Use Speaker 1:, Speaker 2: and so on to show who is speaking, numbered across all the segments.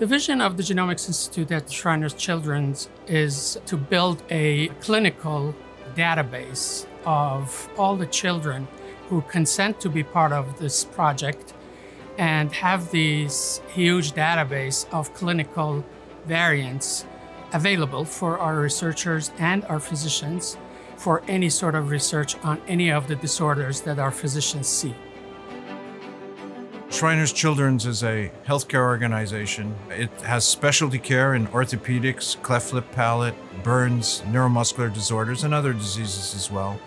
Speaker 1: The vision of the Genomics Institute at Shriners Children's is to build a clinical database of all the children who consent to be part of this project and have this huge database of clinical variants available for our researchers and our physicians for any sort of research on any of the disorders that our physicians see.
Speaker 2: Shriners Children's is a healthcare organization. It has specialty care in orthopedics, cleft lip palate, burns, neuromuscular disorders, and other diseases as well.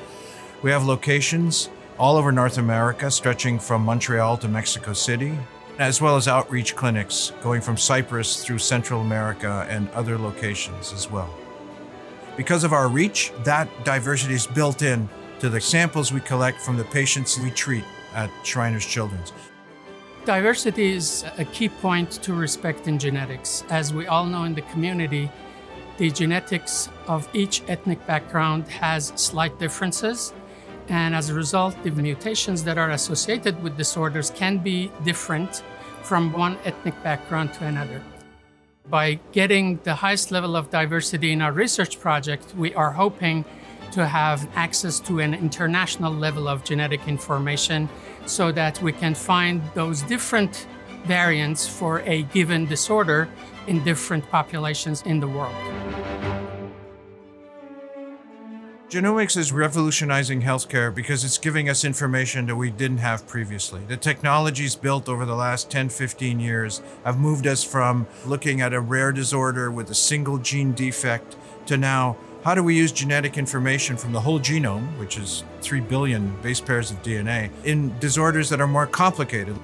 Speaker 2: We have locations all over North America, stretching from Montreal to Mexico City, as well as outreach clinics going from Cyprus through Central America and other locations as well. Because of our reach, that diversity is built in to the samples we collect from the patients we treat at Shriners Children's.
Speaker 1: Diversity is a key point to respect in genetics. As we all know in the community, the genetics of each ethnic background has slight differences. And as a result, the mutations that are associated with disorders can be different from one ethnic background to another. By getting the highest level of diversity in our research project, we are hoping to have access to an international level of genetic information so that we can find those different variants for a given disorder in different populations in the world.
Speaker 2: Genomics is revolutionizing healthcare because it's giving us information that we didn't have previously. The technologies built over the last 10, 15 years have moved us from looking at a rare disorder with a single gene defect to now how do we use genetic information from the whole genome, which is 3 billion base pairs of DNA, in disorders that are more complicated?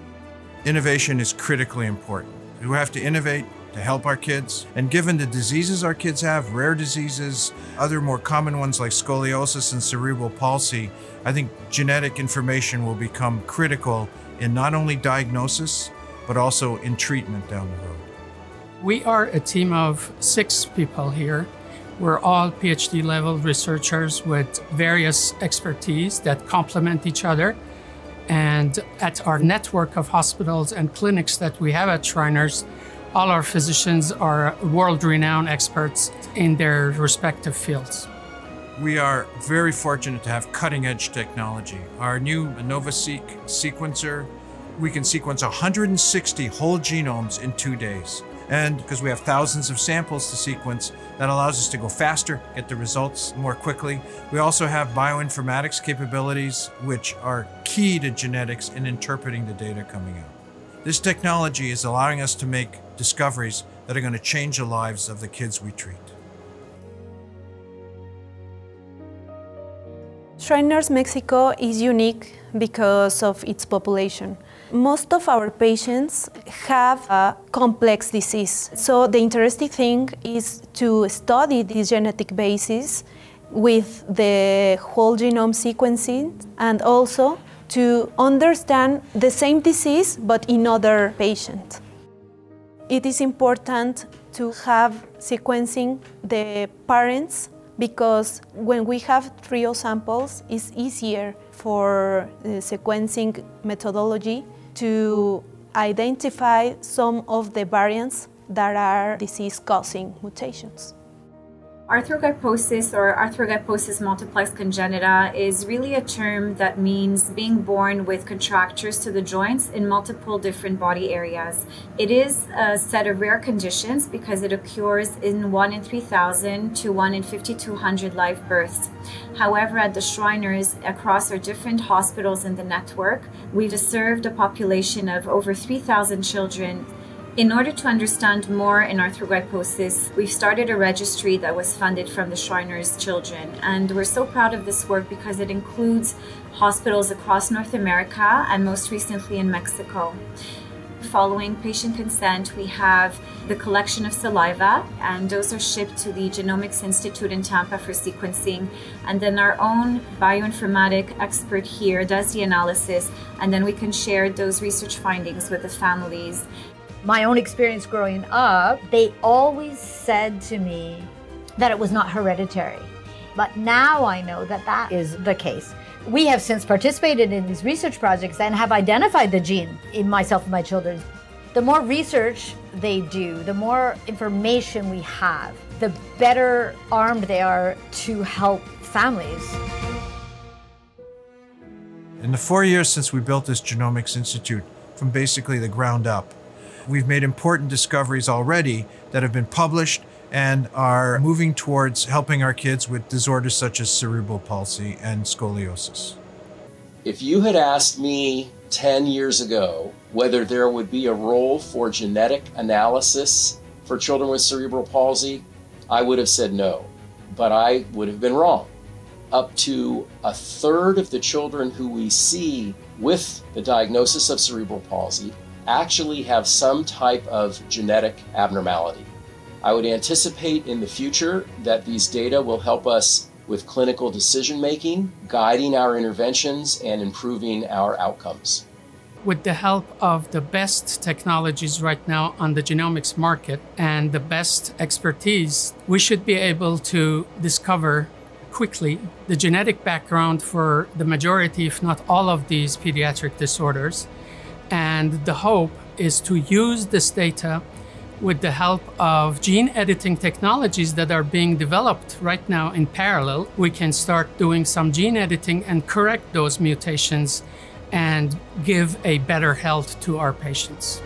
Speaker 2: Innovation is critically important. We have to innovate to help our kids. And given the diseases our kids have, rare diseases, other more common ones like scoliosis and cerebral palsy, I think genetic information will become critical in not only diagnosis, but also in treatment down the road.
Speaker 1: We are a team of six people here we're all PhD level researchers with various expertise that complement each other. And at our network of hospitals and clinics that we have at Shriners, all our physicians are world renowned experts in their respective fields.
Speaker 2: We are very fortunate to have cutting edge technology. Our new NovaSeq sequencer, we can sequence 160 whole genomes in two days. And because we have thousands of samples to sequence, that allows us to go faster, get the results more quickly. We also have bioinformatics capabilities, which are key to genetics in interpreting the data coming out. This technology is allowing us to make discoveries that are going to change the lives of the kids we treat.
Speaker 3: Shriners Mexico is unique because of its population. Most of our patients have a complex disease. So the interesting thing is to study this genetic basis with the whole genome sequencing and also to understand the same disease but in other patients. It is important to have sequencing the parents because when we have trio samples, it's easier for the sequencing methodology to identify some of the variants that are disease-causing mutations.
Speaker 4: Arthrogryposis or arthrogryposis multiplex congenita is really a term that means being born with contractures to the joints in multiple different body areas. It is a set of rare conditions because it occurs in 1 in 3,000 to 1 in 5,200 live births. However, at the Shriners, across our different hospitals in the network, we've served a population of over 3,000 children in order to understand more in arthrogryposis, we've started a registry that was funded from the Shriners Children. And we're so proud of this work because it includes hospitals across North America and most recently in Mexico. Following patient consent, we have the collection of saliva, and those are shipped to the Genomics Institute in Tampa for sequencing. And then our own bioinformatic expert here does the analysis, and then we can share those research findings with the families
Speaker 5: my own experience growing up, they always said to me that it was not hereditary. But now I know that that is the case. We have since participated in these research projects and have identified the gene in myself and my children. The more research they do, the more information we have, the better armed they are to help families.
Speaker 2: In the four years since we built this Genomics Institute, from basically the ground up, we've made important discoveries already that have been published and are moving towards helping our kids with disorders such as cerebral palsy and scoliosis.
Speaker 6: If you had asked me 10 years ago whether there would be a role for genetic analysis for children with cerebral palsy, I would have said no, but I would have been wrong up to a third of the children who we see with the diagnosis of cerebral palsy actually have some type of genetic abnormality. I would anticipate in the future that these data will help us with clinical decision making, guiding our interventions, and improving our outcomes.
Speaker 1: With the help of the best technologies right now on the genomics market and the best expertise, we should be able to discover quickly the genetic background for the majority, if not all, of these pediatric disorders. And the hope is to use this data with the help of gene editing technologies that are being developed right now in parallel. We can start doing some gene editing and correct those mutations and give a better health to our patients.